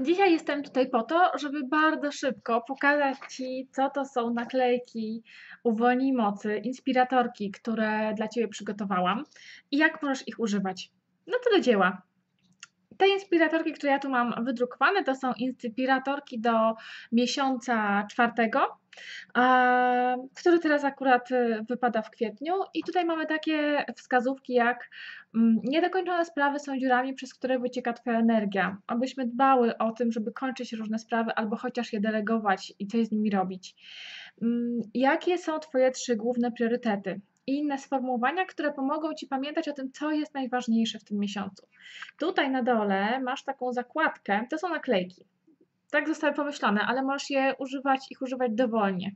Dzisiaj jestem tutaj po to, żeby bardzo szybko pokazać Ci, co to są naklejki Uwolnij Mocy, inspiratorki, które dla Ciebie przygotowałam i jak możesz ich używać. No to do dzieła. Te inspiratorki, które ja tu mam wydrukowane, to są inspiratorki do miesiąca czwartego, który teraz akurat y, wypada w kwietniu. I tutaj mamy takie wskazówki jak mm, niedokończone sprawy są dziurami, przez które wycieka Twoja energia. Abyśmy dbały o tym, żeby kończyć różne sprawy albo chociaż je delegować i coś z nimi robić. Mm, jakie są Twoje trzy główne priorytety? i inne sformułowania, które pomogą Ci pamiętać o tym, co jest najważniejsze w tym miesiącu. Tutaj na dole masz taką zakładkę, to są naklejki. Tak zostały pomyślane, ale możesz je używać, ich używać dowolnie.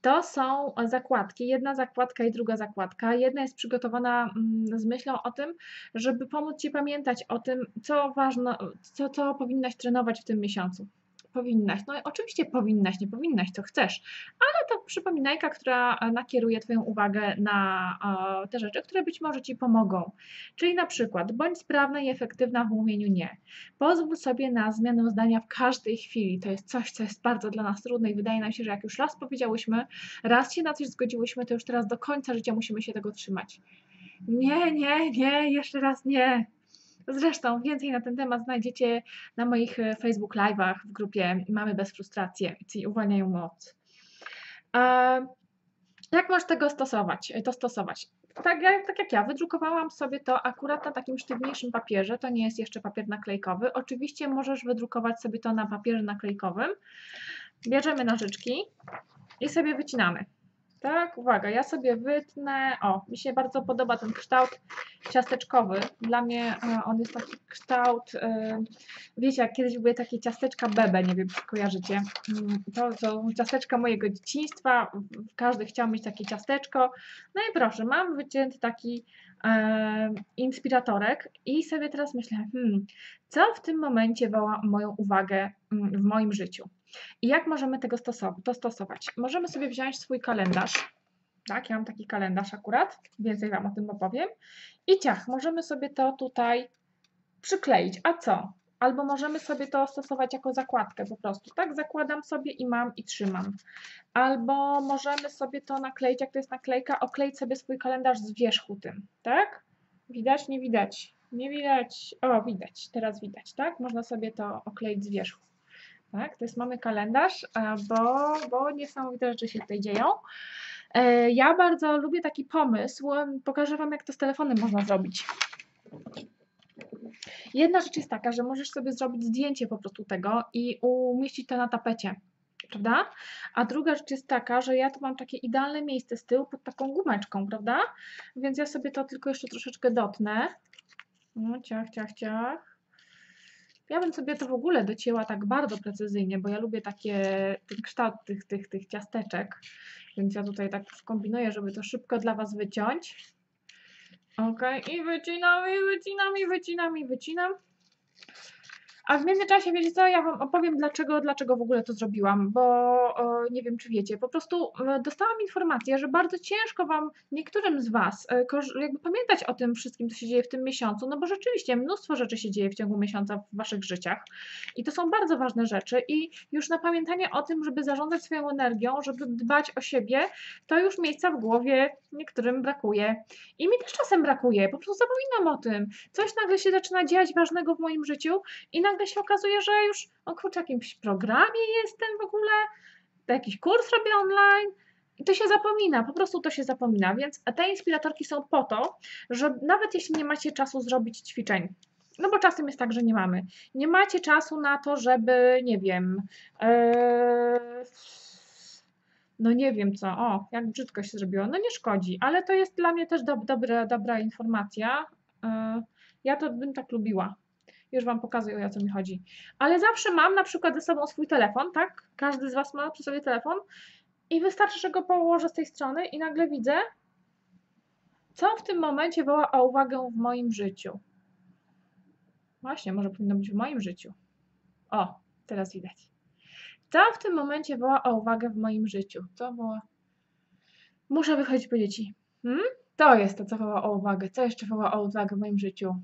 To są zakładki, jedna zakładka i druga zakładka. Jedna jest przygotowana mm, z myślą o tym, żeby pomóc Ci pamiętać o tym, co ważne, co, co powinnaś trenować w tym miesiącu powinnaś. No oczywiście powinnaś, nie powinnaś, co chcesz, ale to przypominajka, która e, nakieruje Twoją uwagę na e, te rzeczy, które być może Ci pomogą. Czyli na przykład bądź sprawna i efektywna w mówieniu nie. Pozwól sobie na zmianę zdania w każdej chwili. To jest coś, co jest bardzo dla nas trudne i wydaje nam się, że jak już raz powiedziałyśmy, raz się na coś zgodziłyśmy, to już teraz do końca życia musimy się tego trzymać. Nie, nie, nie, jeszcze raz nie. Zresztą więcej na ten temat znajdziecie na moich e, Facebook Live'ach w grupie Mamy bez frustracji, czyli uwalniają moc. Jak możesz tego stosować? To stosować? Tak, tak jak ja, wydrukowałam sobie to akurat na takim sztywniejszym papierze, to nie jest jeszcze papier naklejkowy. Oczywiście możesz wydrukować sobie to na papierze naklejkowym. Bierzemy nożyczki i sobie wycinamy. Tak, uwaga, ja sobie wytnę. O, mi się bardzo podoba ten kształt ciasteczkowy. Dla mnie e, on jest taki kształt. E, wiecie, jak kiedyś były takie ciasteczka bebe, nie wiem, czy kojarzycie. Mm, to są ciasteczka mojego dzieciństwa. Każdy chciał mieć takie ciasteczko. No i proszę, mam wycięty taki e, inspiratorek i sobie teraz myślę, hmm, co w tym momencie woła moją uwagę mm, w moim życiu. I jak możemy tego to stosować? Możemy sobie wziąć swój kalendarz. Tak, ja mam taki kalendarz akurat, więcej Wam o tym opowiem. I ciach, możemy sobie to tutaj przykleić. A co? Albo możemy sobie to stosować jako zakładkę po prostu. Tak, zakładam sobie i mam i trzymam. Albo możemy sobie to nakleić, jak to jest naklejka, okleić sobie swój kalendarz z wierzchu tym, tak? Widać, nie widać? Nie widać. O, widać, teraz widać, tak? Można sobie to okleić z wierzchu. Tak? To jest mamy kalendarz, bo, bo niesamowite rzeczy się tutaj dzieją. E, ja bardzo lubię taki pomysł. Pokażę Wam, jak to z telefonem można zrobić. Jedna rzecz jest taka, że możesz sobie zrobić zdjęcie po prostu tego i umieścić to na tapecie, prawda? A druga rzecz jest taka, że ja tu mam takie idealne miejsce z tyłu pod taką gumeczką, prawda? Więc ja sobie to tylko jeszcze troszeczkę dotnę. No, ciach, ciach, ciach. Ja bym sobie to w ogóle docięła tak bardzo precyzyjnie, bo ja lubię takie, ten kształt tych, tych, tych ciasteczek, więc ja tutaj tak skombinuję, żeby to szybko dla Was wyciąć. Ok, i wycinam, i wycinam, i wycinam, i wycinam. A w międzyczasie, wiecie co, ja Wam opowiem, dlaczego, dlaczego w ogóle to zrobiłam, bo o, nie wiem, czy wiecie, po prostu e, dostałam informację, że bardzo ciężko Wam, niektórym z Was, e, jakby pamiętać o tym wszystkim, co się dzieje w tym miesiącu, no bo rzeczywiście mnóstwo rzeczy się dzieje w ciągu miesiąca w Waszych życiach i to są bardzo ważne rzeczy i już na pamiętanie o tym, żeby zarządzać swoją energią, żeby dbać o siebie, to już miejsca w głowie niektórym brakuje. I mi też czasem brakuje, po prostu zapominam o tym. Coś nagle się zaczyna dziać ważnego w moim życiu i nagle nagle się okazuje, że już, o w jakimś programie jestem w ogóle, jakiś kurs robię online. I to się zapomina, po prostu to się zapomina, więc te inspiratorki są po to, że nawet jeśli nie macie czasu zrobić ćwiczeń, no bo czasem jest tak, że nie mamy, nie macie czasu na to, żeby, nie wiem, yy, no nie wiem co, o, jak brzydko się zrobiło, no nie szkodzi, ale to jest dla mnie też do, dobra, dobra informacja. Yy, ja to bym tak lubiła. Już Wam pokazuję, o co mi chodzi. Ale zawsze mam na przykład ze sobą swój telefon, tak? Każdy z Was ma przy sobie telefon i wystarczy, że go położę z tej strony i nagle widzę, co w tym momencie woła o uwagę w moim życiu. Właśnie, może powinno być w moim życiu. O, teraz widać. Co w tym momencie woła o uwagę w moim życiu? Co woła? Muszę wychodzić po dzieci. Hmm? To jest to, co woła o uwagę. Co jeszcze woła o uwagę w moim życiu?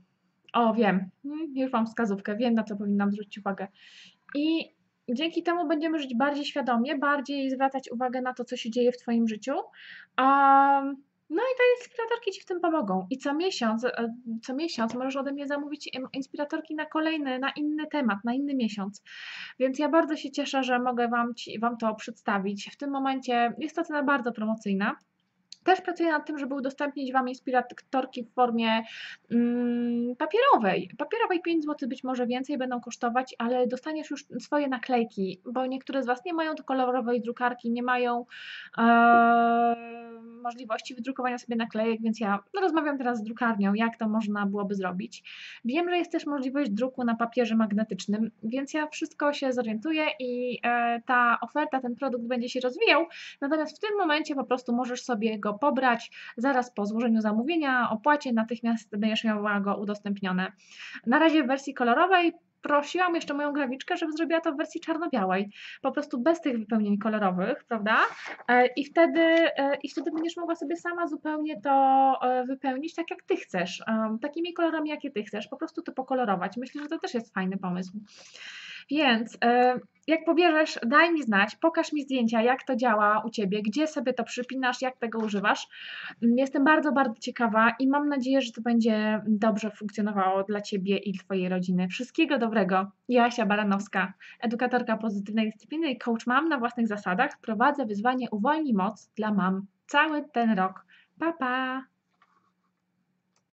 O, wiem. Mm, Już mam wskazówkę. Wiem, na co powinnam zwrócić uwagę. I dzięki temu będziemy żyć bardziej świadomie, bardziej zwracać uwagę na to, co się dzieje w Twoim życiu. Um, no i te inspiratorki Ci w tym pomogą. I co miesiąc, e, co miesiąc możesz ode mnie zamówić inspiratorki na kolejny, na inny temat, na inny miesiąc. Więc ja bardzo się cieszę, że mogę Wam, ci, wam to przedstawić. W tym momencie jest to cena bardzo promocyjna. Też pracuję nad tym, żeby udostępnić Wam inspiratorki w formie mm, papierowej. Papierowej 5 zł, być może więcej będą kosztować, ale dostaniesz już swoje naklejki, bo niektóre z Was nie mają kolorowej drukarki, nie mają e, możliwości wydrukowania sobie naklejek, więc ja rozmawiam teraz z drukarnią, jak to można byłoby zrobić. Wiem, że jest też możliwość druku na papierze magnetycznym, więc ja wszystko się zorientuję i e, ta oferta, ten produkt będzie się rozwijał. Natomiast w tym momencie po prostu możesz sobie go pobrać zaraz po złożeniu zamówienia, opłacie, natychmiast będziesz miała go udostępnione. Na razie w wersji kolorowej prosiłam jeszcze moją graficzkę, żeby zrobiła to w wersji czarno-białej, po prostu bez tych wypełnień kolorowych, prawda? E, I wtedy, e, I wtedy będziesz mogła sobie sama zupełnie to e, wypełnić tak, jak ty chcesz, takimi kolorami, jakie ty chcesz, po prostu to pokolorować. Myślę, że to też jest fajny pomysł. Więc jak pobierzesz, daj mi znać, pokaż mi zdjęcia, jak to działa u Ciebie, gdzie sobie to przypinasz, jak tego używasz. Mm, Jestem bardzo, bardzo ciekawa i mam nadzieję, że to będzie dobrze funkcjonowało dla Ciebie i Twojej rodziny. Wszystkiego dobrego. Joasia Baranowska, edukatorka pozytywnej dyscypliny i coach mam na własnych zasadach. Prowadzę wyzwanie Uwolnij Moc dla mam cały ten rok. Pa, pa!